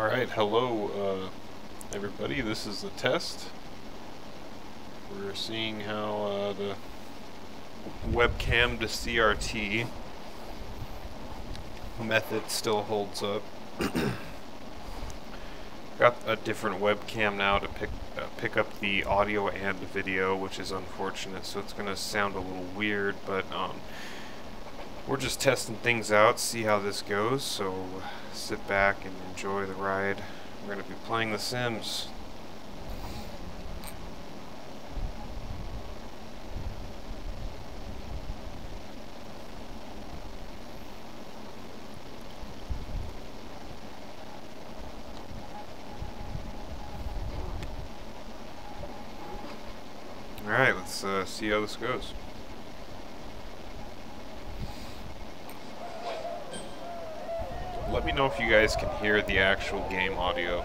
Alright, hello uh, everybody, this is the test. We're seeing how uh, the webcam to CRT method still holds up. Got a different webcam now to pick uh, pick up the audio and video, which is unfortunate, so it's going to sound a little weird, but um, we're just testing things out, see how this goes, so sit back and enjoy the ride. We're going to be playing The Sims. Alright, let's uh, see how this goes. Let me know if you guys can hear the actual game audio.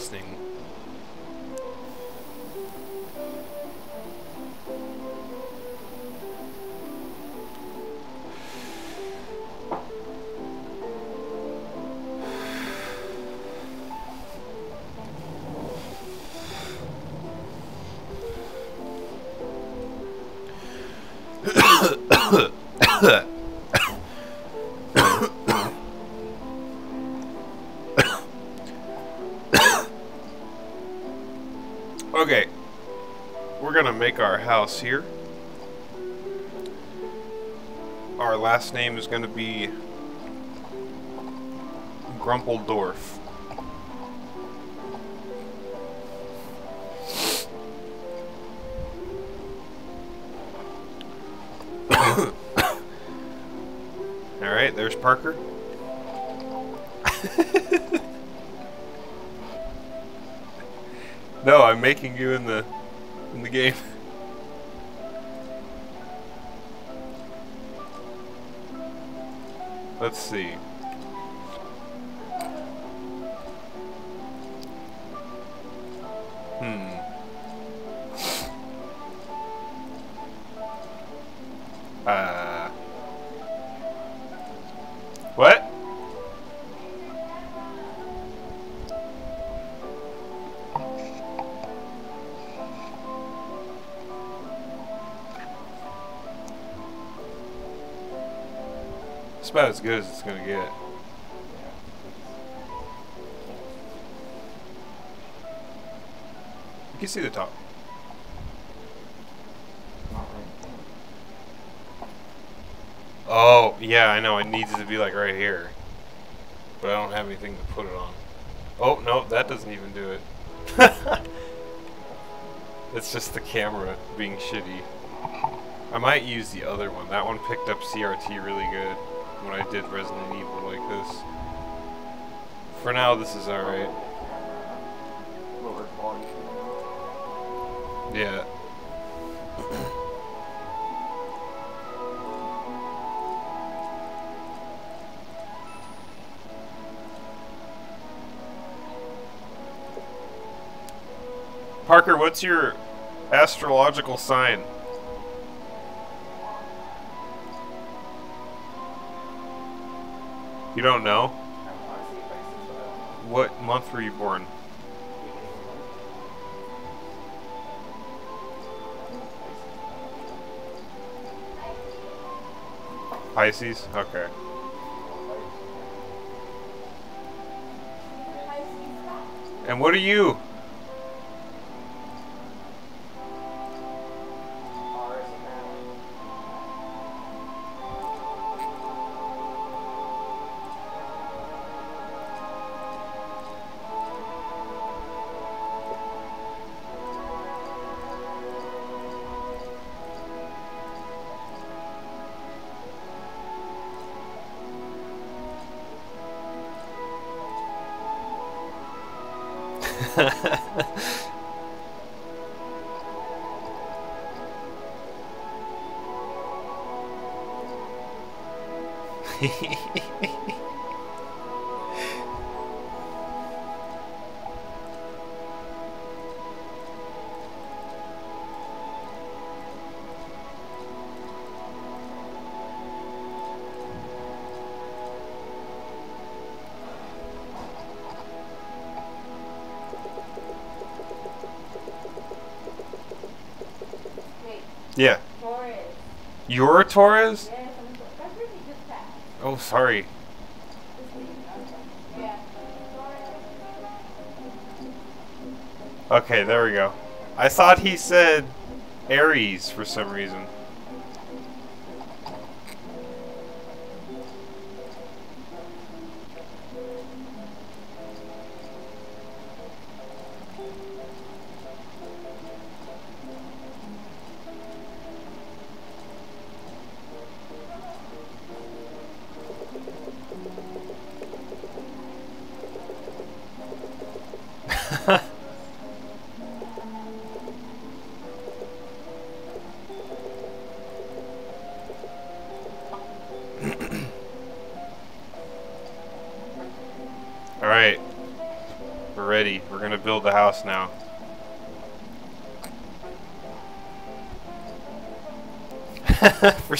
Testing. Here. Our last name is gonna be Grumpeldorf. Alright, there's Parker. no, I'm making you in the in the game. Let's see. As good as it's gonna get. You can see the top. Oh, yeah, I know. It needs to be like right here. But I don't have anything to put it on. Oh, no, that doesn't even do it. it's just the camera being shitty. I might use the other one. That one picked up CRT really good when I did Resident Evil like this. For now, this is alright. Yeah. Parker, what's your astrological sign? You don't know? What month were you born? Pisces? Okay. And what are you? Wait, yeah. Taurus. You're a Taurus? Yes, I'm so- that's really. Oh, sorry. This week. Yeah. Okay, there we go. I thought he said Aries for some reason.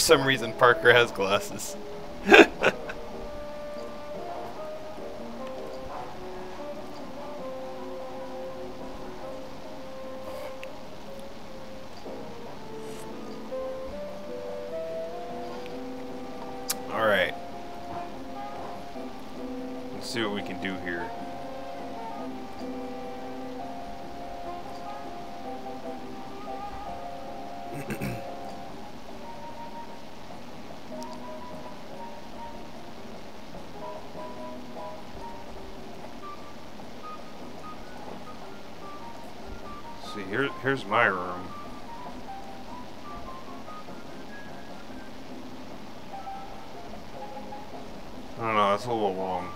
Some reason, Parker has glasses. Here's my room. I don't know, that's a little long.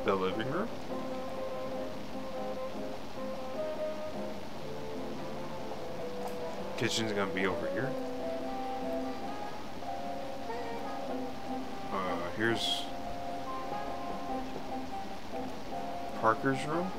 Like the living room? Kitchen's gonna be over here. Uh, here's Parker's room.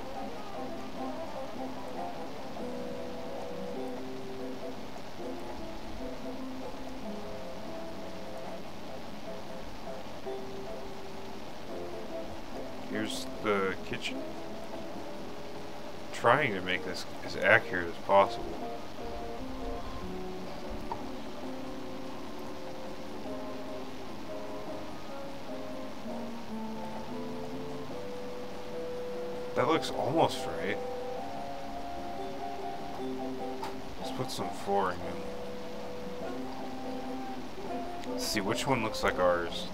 Here's the kitchen. Trying to make this as accurate as possible. That looks almost right. Let's put some flooring in. Let's see which one looks like ours.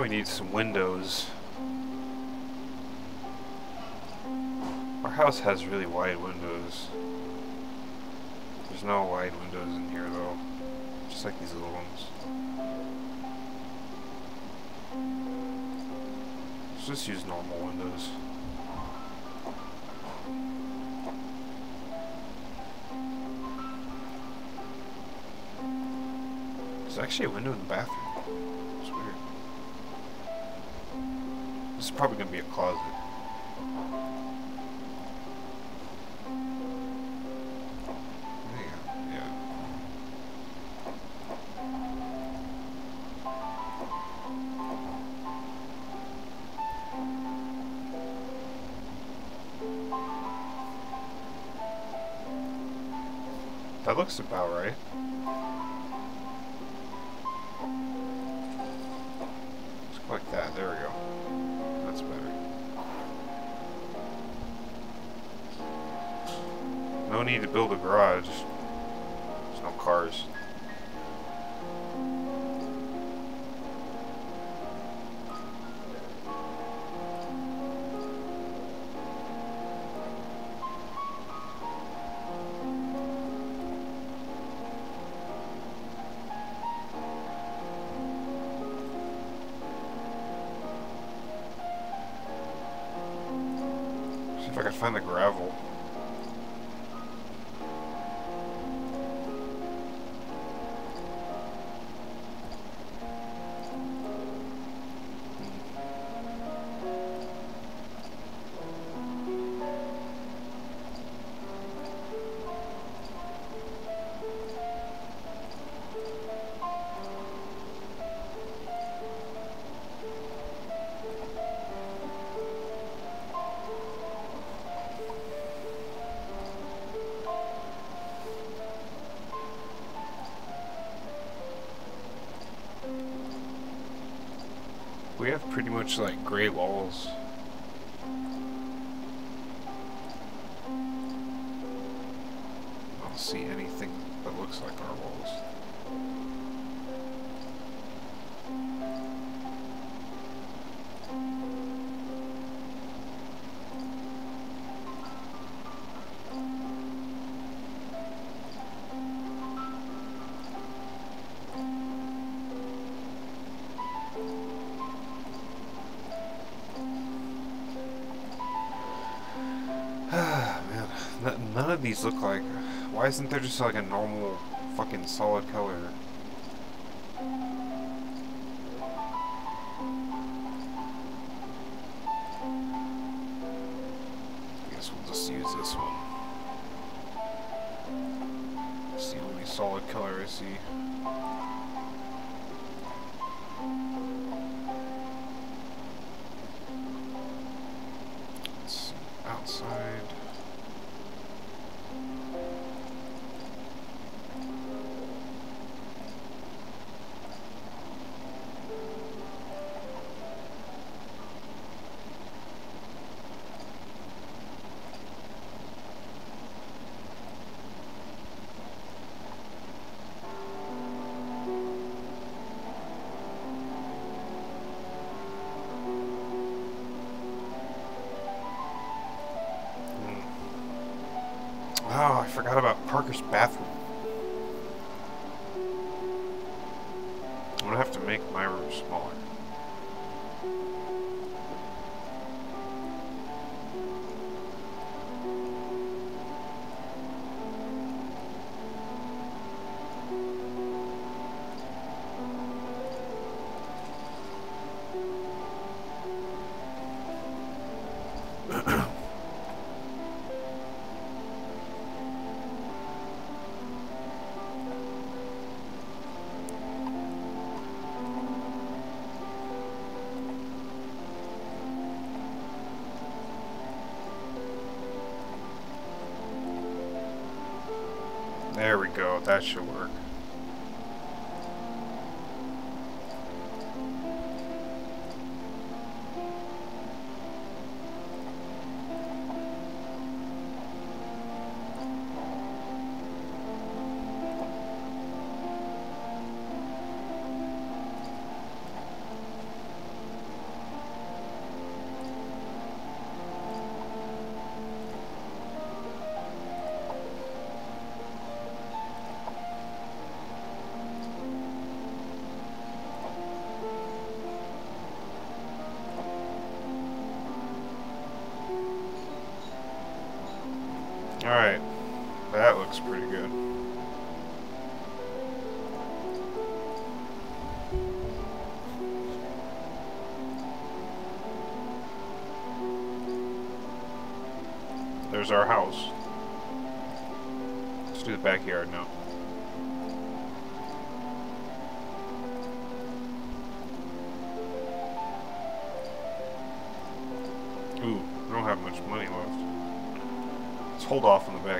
We need some windows. Our house has really wide windows. There's no wide windows in here though. Just like these little ones. Let's just use normal windows. There's actually a window in the bathroom. It's probably gonna be a closet. That looks about right. Pretty much like gray walls. These look like. Why isn't there just like a normal fucking solid color? Oh, I forgot about Parker's bathroom. I'm gonna have to make my room smaller.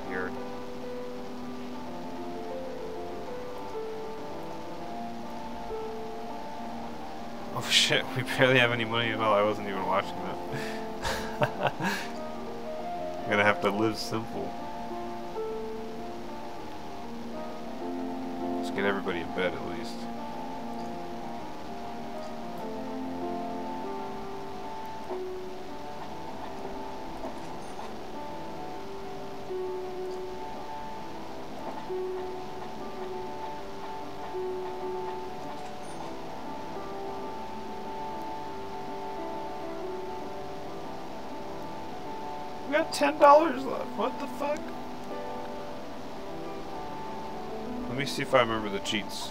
The backyard. Oh shit, we barely have any money at all. I wasn't even watching that. I'm gonna have to live simple. Let's get everybody in bed at least. Got ten dollars left. What the fuck? Let me see if I remember the cheats.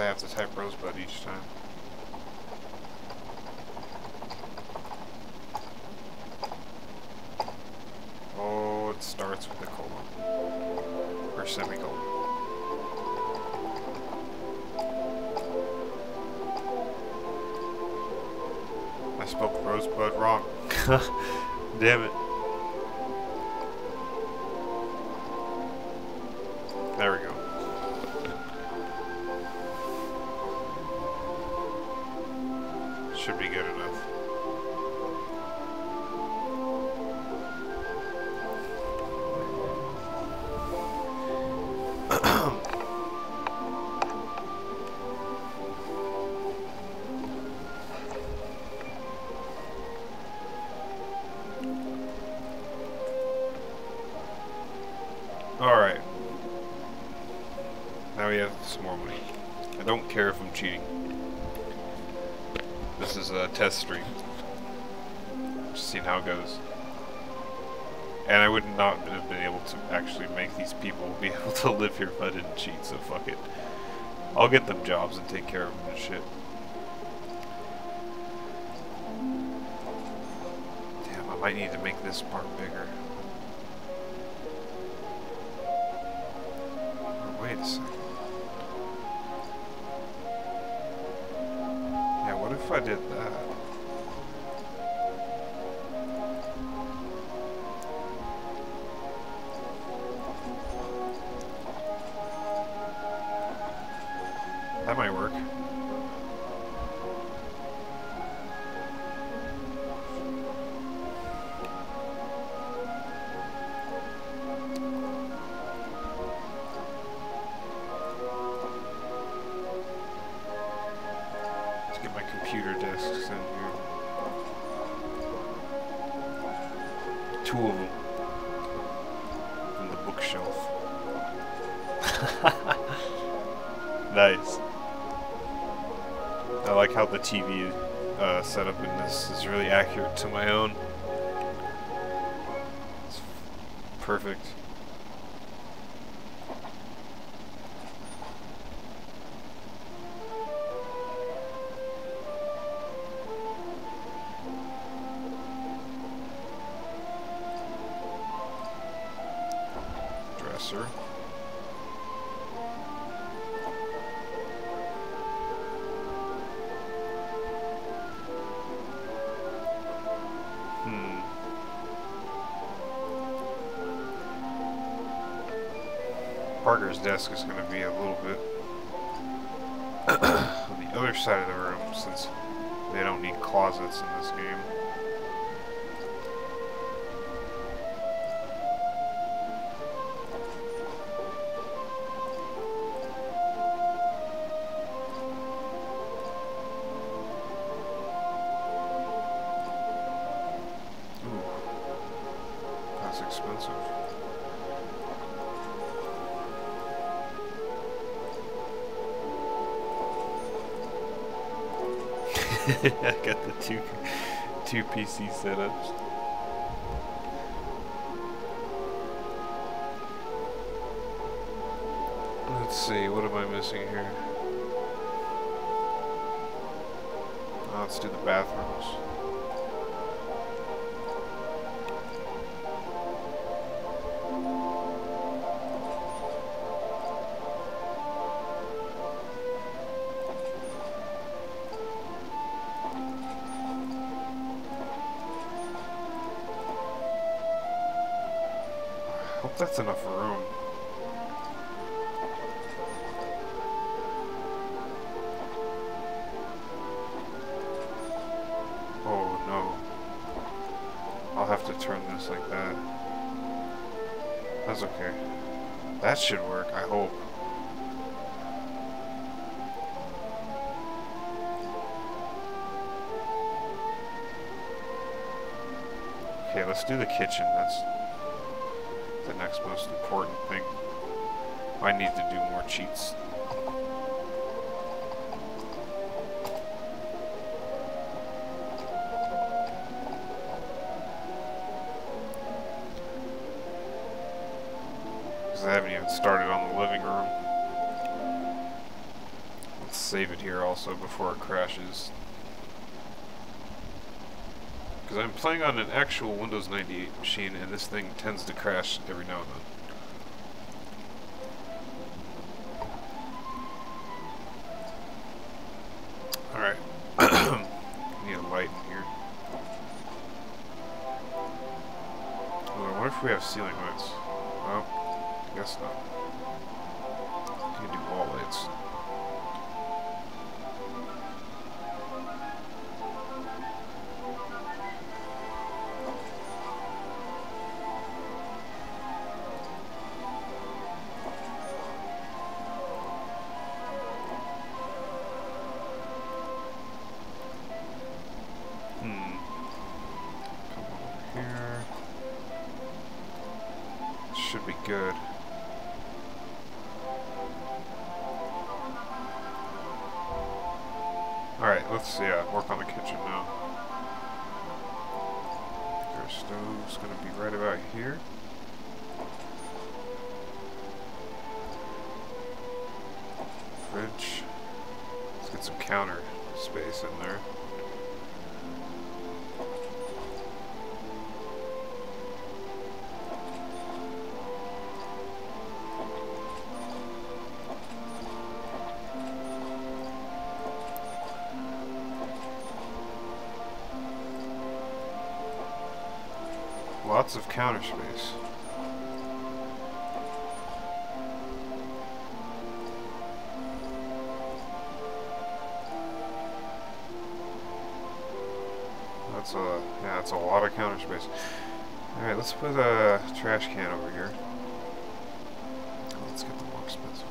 I have to type Rosebud each time. I'm cheating. This is a test stream. Just seeing how it goes. And I would not have been able to actually make these people be able to live here if I didn't cheat, so fuck it. I'll get them jobs and take care of them and shit. Damn, I might need to make this part bigger. Or wait a second. I did to my own. It's perfect. Dresser. Parker's desk is going to be a little bit on the other side of the room since they don't need closets in this game. Two PC setups. Let's see, what am I missing here? Oh, let's do the bathrooms. That's enough room. Oh no. I'll have to turn this like that. That's okay. That should work, I hope. Okay, let's do the kitchen. That's the next most important thing. I need to do more cheats. Because I haven't even started on the living room. Let's save it here also before it crashes. Because I'm playing on an actual Windows 98 machine, and this thing tends to crash every now and then. Alright. Need a light in here. Well, what if we have ceiling lights? Space. That's a yeah, that's a lot of counter space. All right, let's put a trash can over here. Let's get the more expensive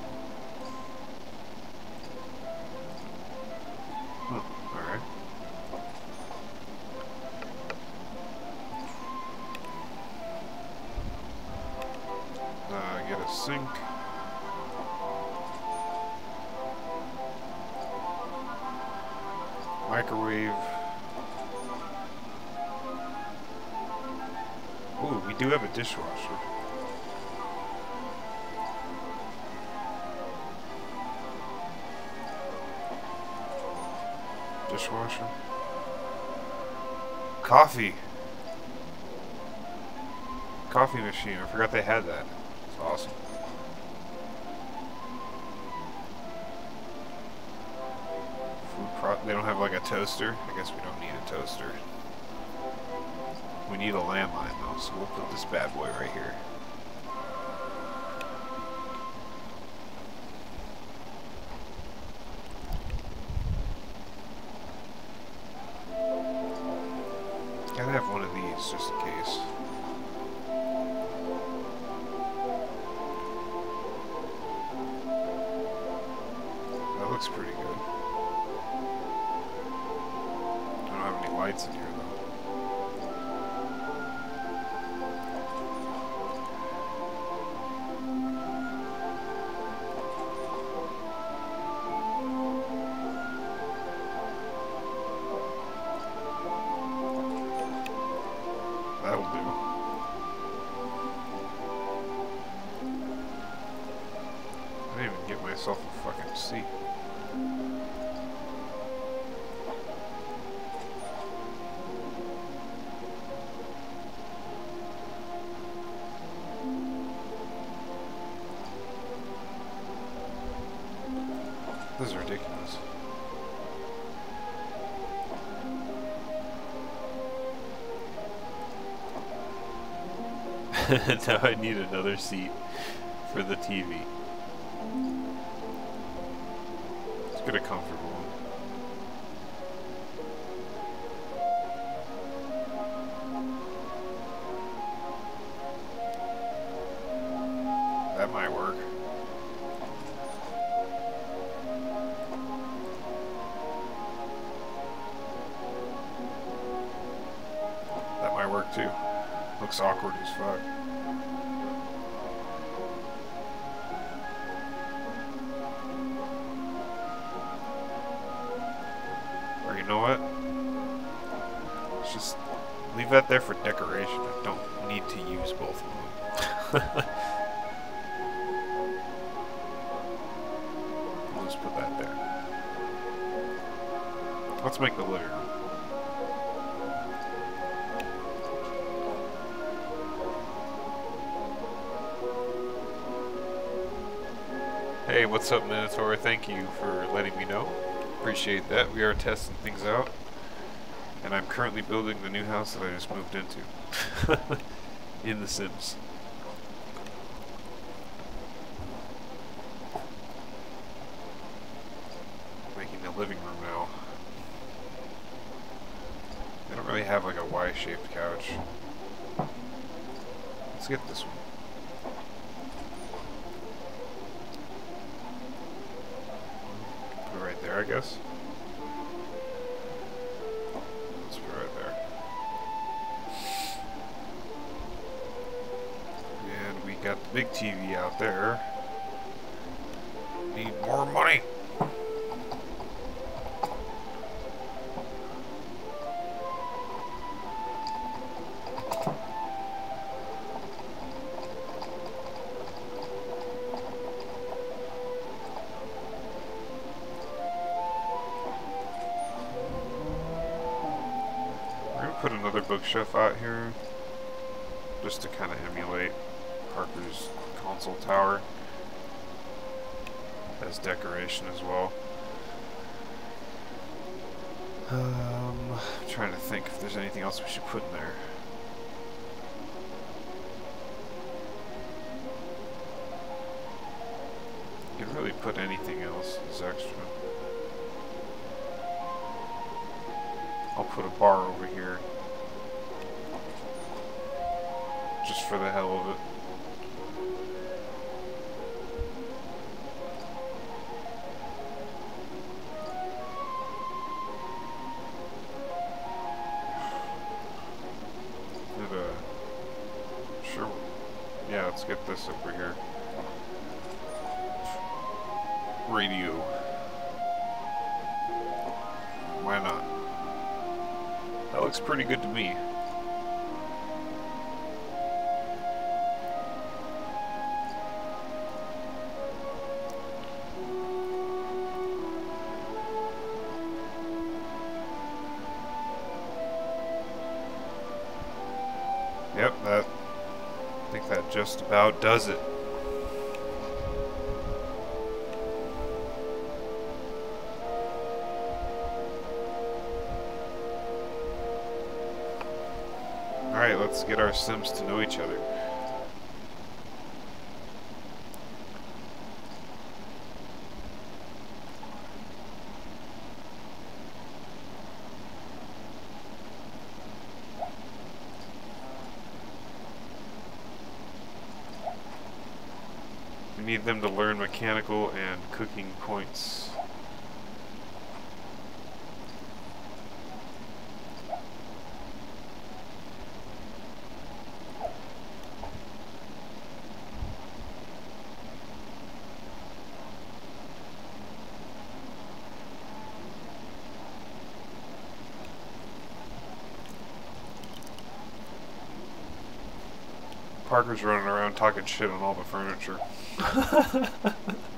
just case. That looks pretty good. I don't have any lights in here seat. This is ridiculous. now I need another seat for the TV. Get a comfortable one. That might work. That might work too. Looks awkward as fuck. Leave that there for decoration. I don't need to use both of them. we'll just put that there. Let's make the living room. Hey, what's up, Minotaur? Thank you for letting me know. Appreciate that. We are testing things out. And I'm currently building the new house that I just moved into. In The Sims. Making the living room now. They don't really have like a Y-shaped couch. Let's get this one. Put it right there, I guess. Big TV out there. Need more money. We're gonna put another bookshelf out here just to kind of emulate Parker's console tower as decoration as well. Um, I'm trying to think if there's anything else we should put in there. You can really put anything else as extra. I'll put a bar over here. Just for the hell of it. Let's get this over here. Radio. Why not? That looks pretty good to me. Just about does it. Alright, let's get our Sims to know each other. Need them to learn mechanical and cooking points. Parker's running around talking shit on all the furniture.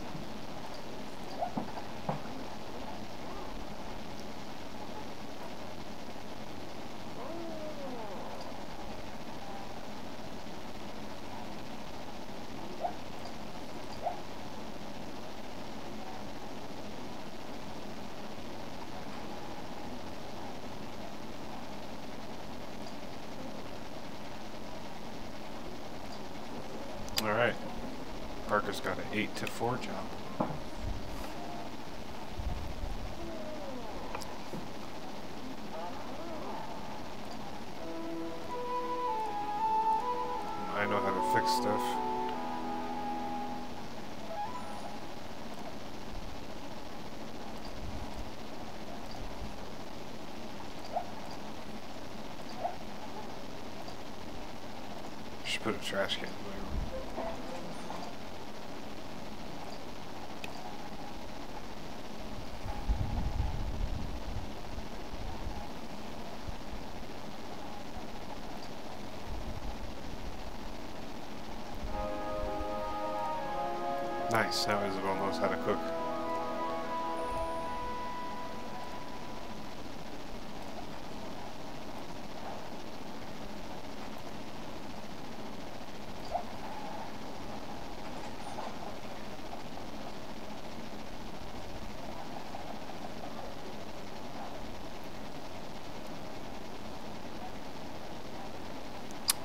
Alright. Parker's got an 8 Nice, now Isabel knows how to cook.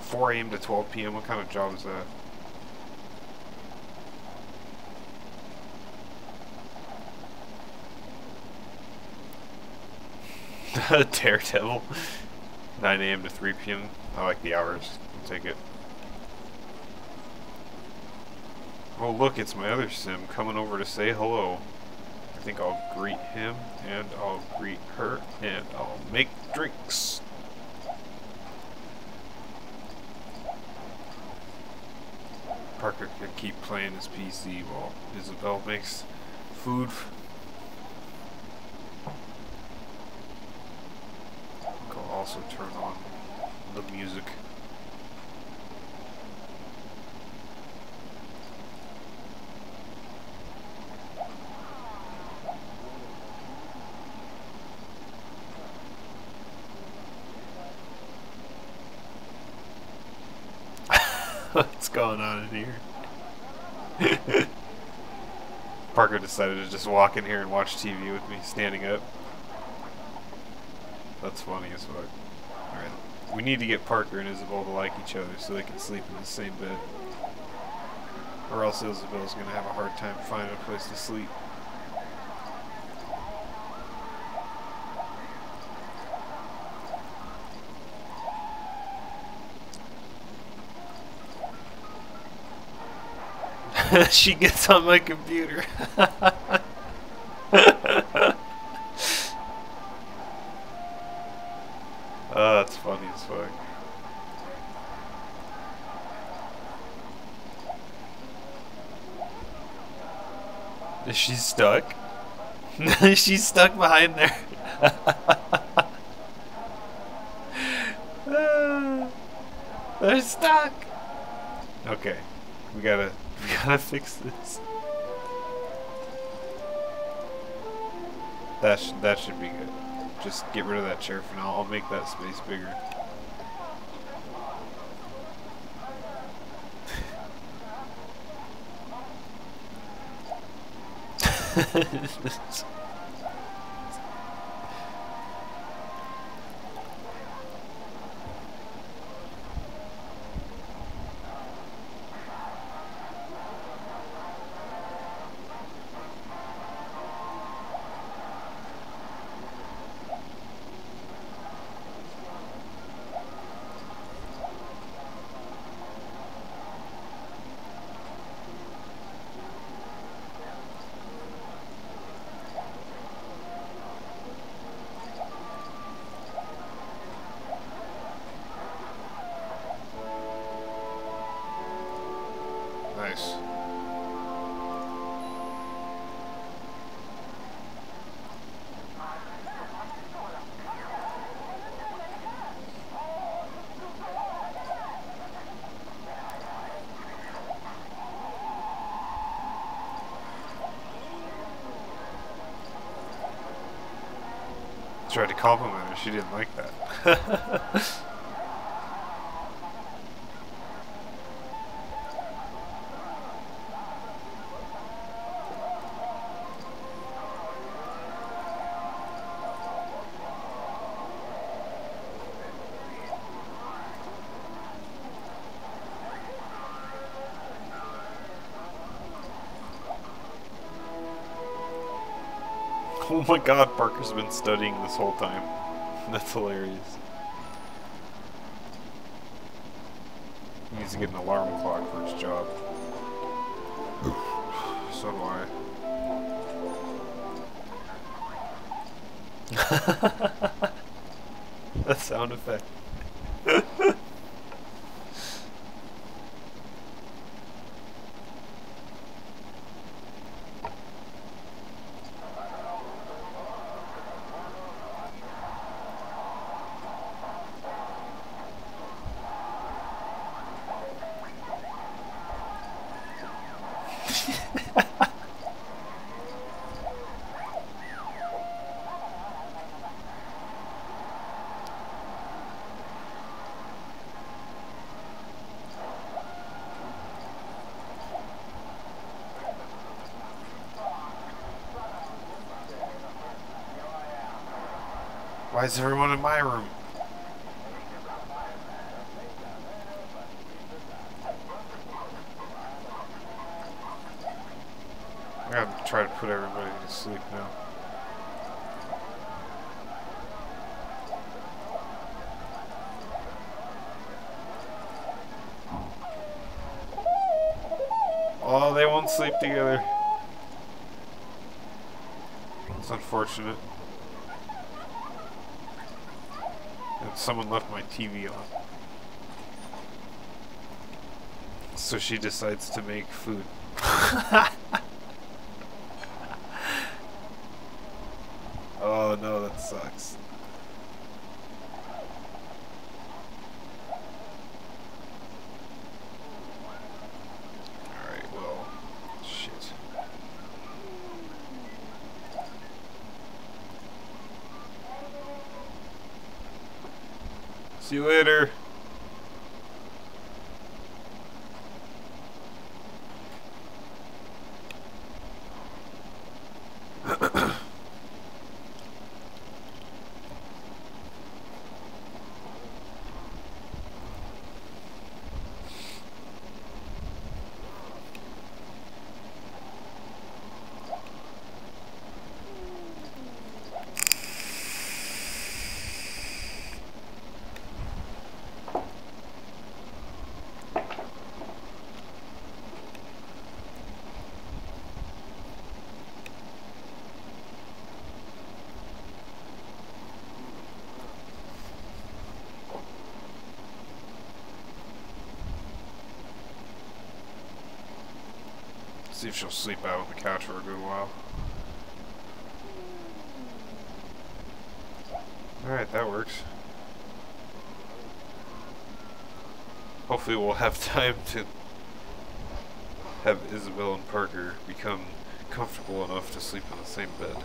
Four AM to twelve PM, what kind of job is that? Daredevil. 9 a.m. to 3 p.m. I like the hours. I'll take it. Oh, look, it's my other sim coming over to say hello. I think I'll greet him, and I'll greet her, and I'll make drinks. Parker can keep playing his PC while Isabel makes food. I'll also turn on the music. What's going on in here? Parker decided to just walk in here and watch TV with me standing up. That's funny as fuck. We need to get Parker and Isabel to like each other so they can sleep in the same bed. Or else Isabel's gonna have a hard time finding a place to sleep. she gets on my computer. Is she stuck? She's stuck behind there. They're stuck. Okay, we gotta we gotta fix this. That sh that should be good. Just get rid of that chair for now. I'll make that space bigger. Nice. Tried to compliment her, she didn't like that. Oh my god, Parker's been studying this whole time. That's hilarious. He needs to get an alarm clock for his job. so do I. that sound effect. Why is everyone in my room? I gotta try to put everybody to sleep now. Oh, they won't sleep together. It's unfortunate. And someone left my TV on. So she decides to make food. oh no, that sucks. Alright, well, shit. See you later. See if she'll sleep out on the couch for a good while. Alright, that works. Hopefully we'll have time to have Isabel and Parker become comfortable enough to sleep in the same bed.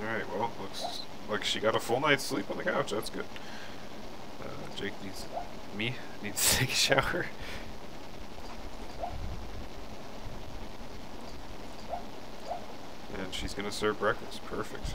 Alright, well, looks like she got a full night's sleep on the couch. That's good. Uh, Jake needs... Me? Needs to take a shower. And she's gonna serve breakfast. Perfect.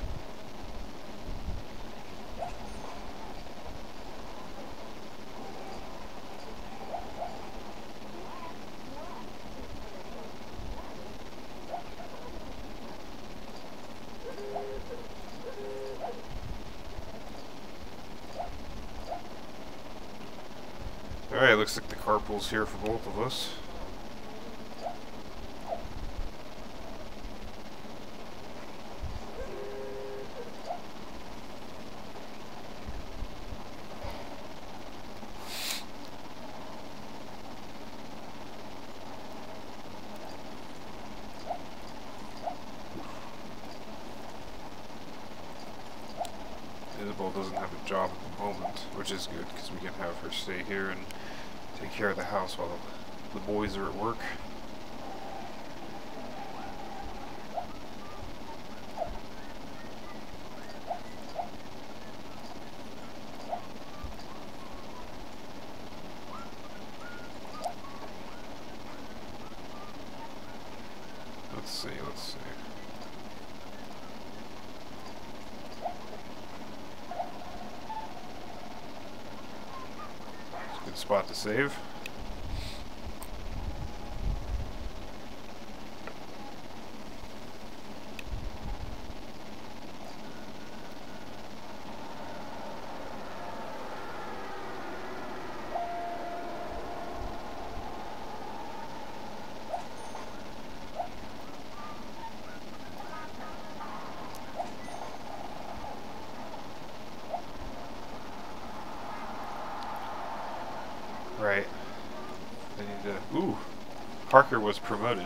Alright, looks like the carpool's here for both of us. Isabel doesn't have a job at the moment, which is good because we can have her stay here and care of the house while the boys are at work. Let's see, let's see. It's a good spot to save. Right. I need to. Ooh! Parker was promoted.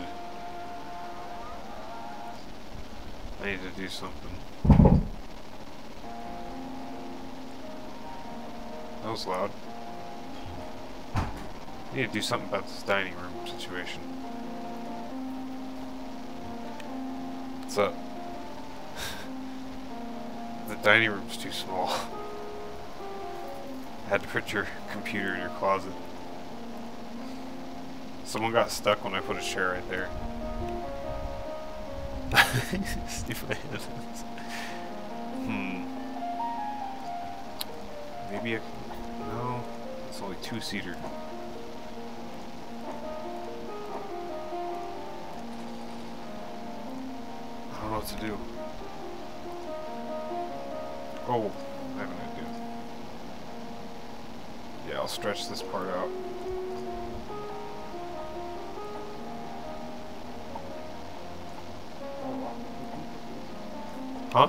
I need to do something. That was loud. I need to do something about this dining room situation. What's up? the dining room's too small. I had to put your computer in your closet. Someone got stuck when I put a chair right there. Stupid. Hmm. Maybe can. No. It's only two seater. I don't know what to do. Oh, I have an idea. Yeah, I'll stretch this part out. Huh?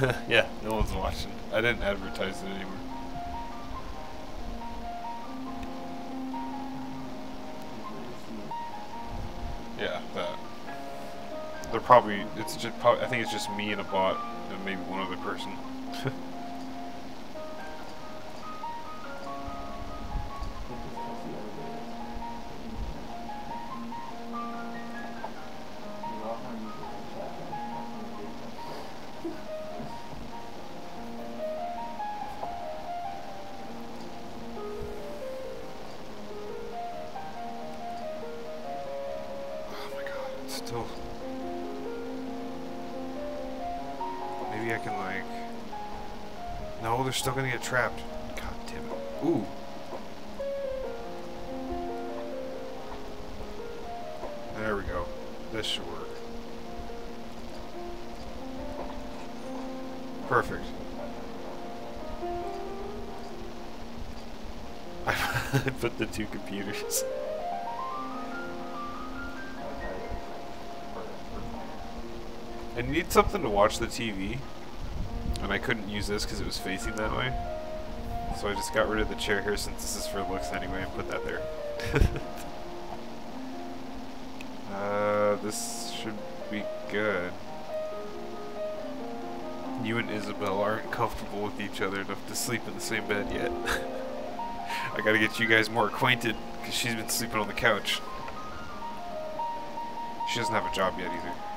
yeah, no one's watching. I didn't advertise it anywhere. Yeah, that. They're probably. It's just. Probably, I think it's just me and a bot, and maybe one other person. still gonna get trapped. God damn it. Ooh. There we go. This should work. Perfect. I put the two computers. I need something to watch the TV, and I couldn't use this because it was facing that way. So I just got rid of the chair here since this is for looks anyway and put that there. uh, this should be good. You and Isabel aren't comfortable with each other enough to sleep in the same bed yet. I gotta get you guys more acquainted because she's been sleeping on the couch. She doesn't have a job yet either.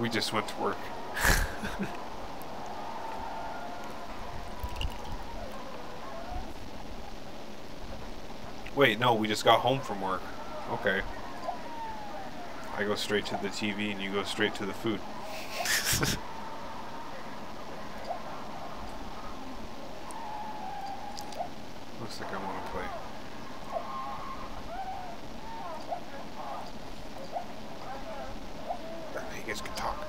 We just went to work. Wait, no, we just got home from work. Okay. I go straight to the TV and you go straight to the food. Looks like I want to play. Now you guys can talk.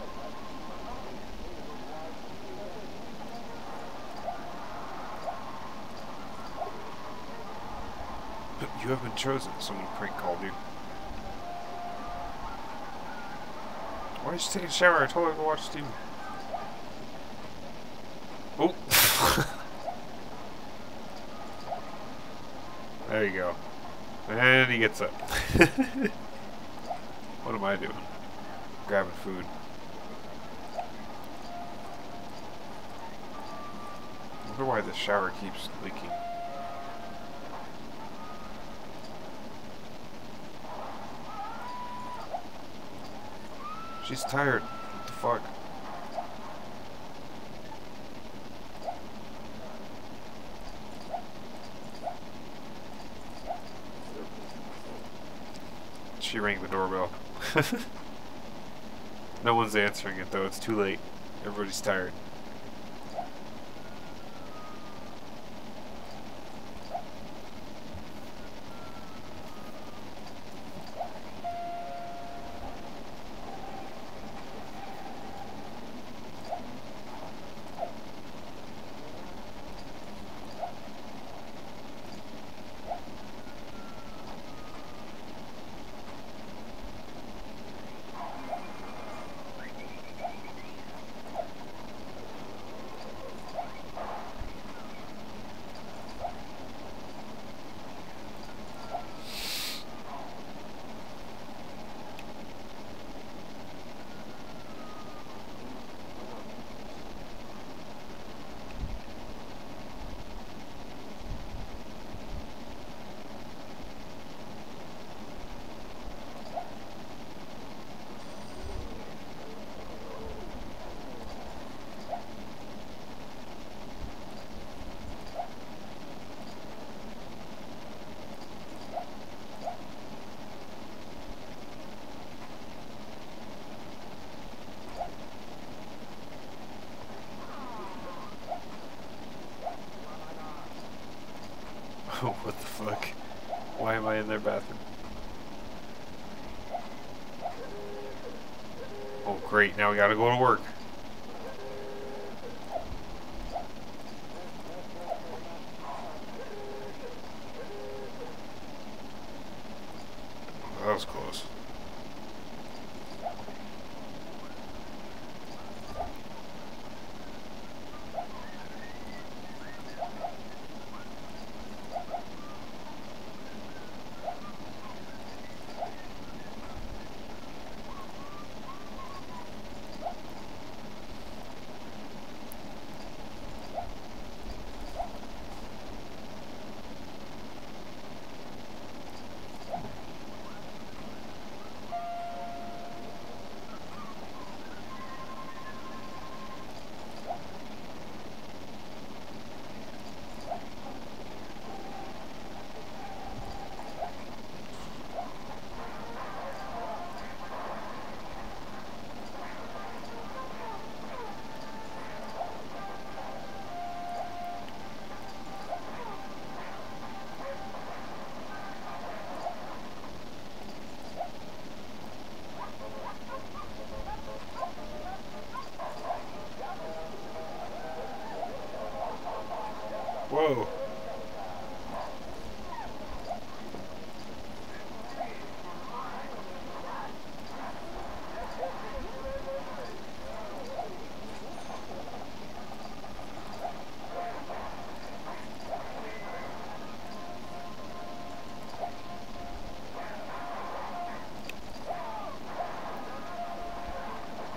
You chosen. Someone prank called you. Why did you take a shower? I told her to watch TV. Oh. there you go. And he gets up. what am I doing? Grabbing food. I wonder why the shower keeps leaking. She's tired. What the fuck? She rang the doorbell. no one's answering it though, it's too late. Everybody's tired. Oh, what the fuck? Why am I in their bathroom? Oh, great. Now we gotta go to work.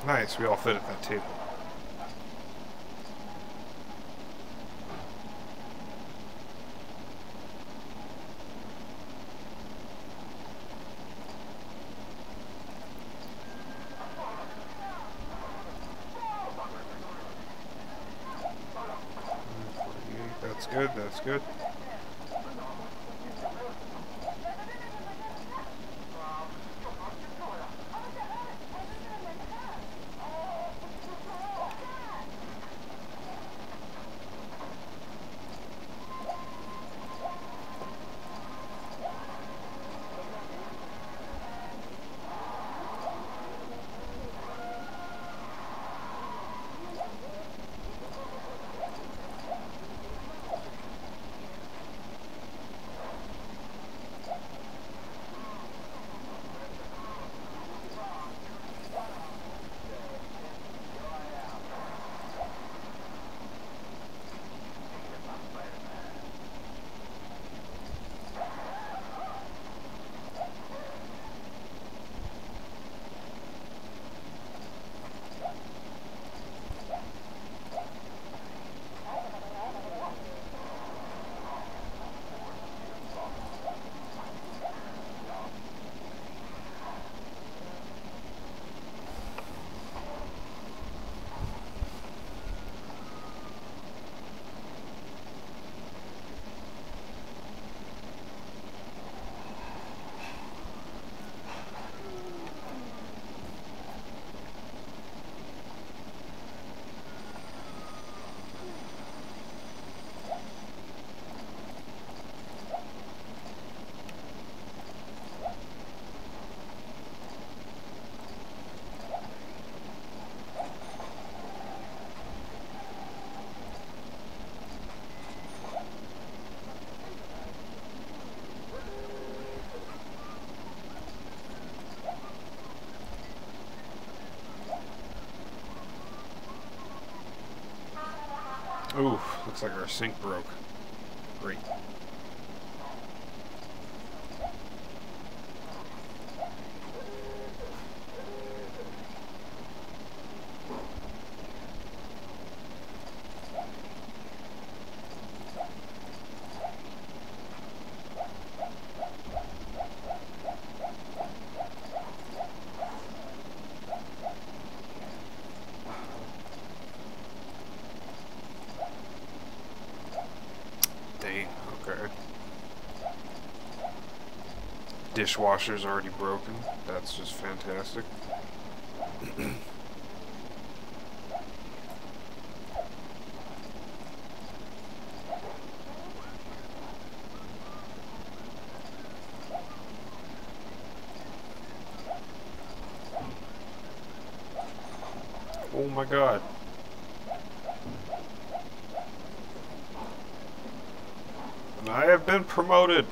Nice, we all fit at that table. Ooh, looks like our sink broke. Great. Dang, okay. Dishwasher's already broken. That's just fantastic. oh my god. I have been promoted.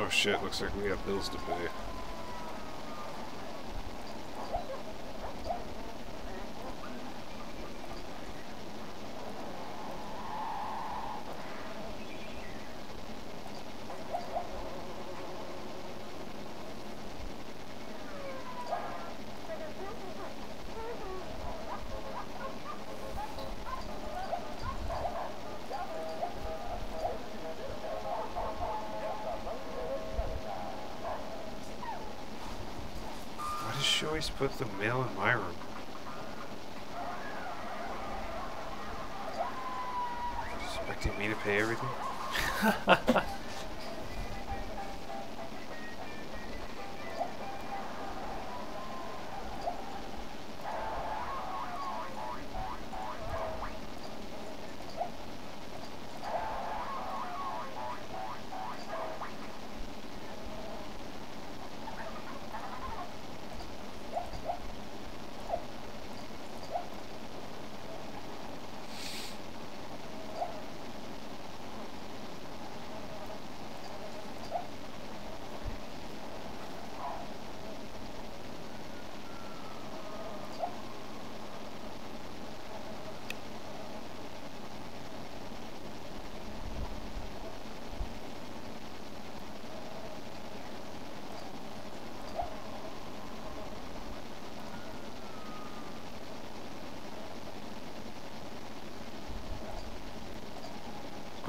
Oh shit, looks we got bills to pay. Always put the mail in my room? Expecting me to pay everything?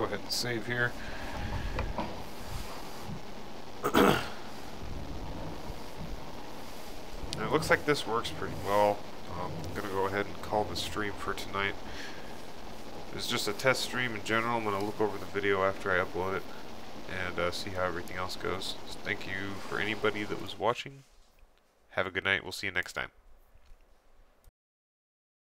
go ahead and save here. it looks like this works pretty well. Um, I'm going to go ahead and call the stream for tonight. It's just a test stream in general. I'm going to look over the video after I upload it and uh, see how everything else goes. So thank you for anybody that was watching. Have a good night. We'll see you next time.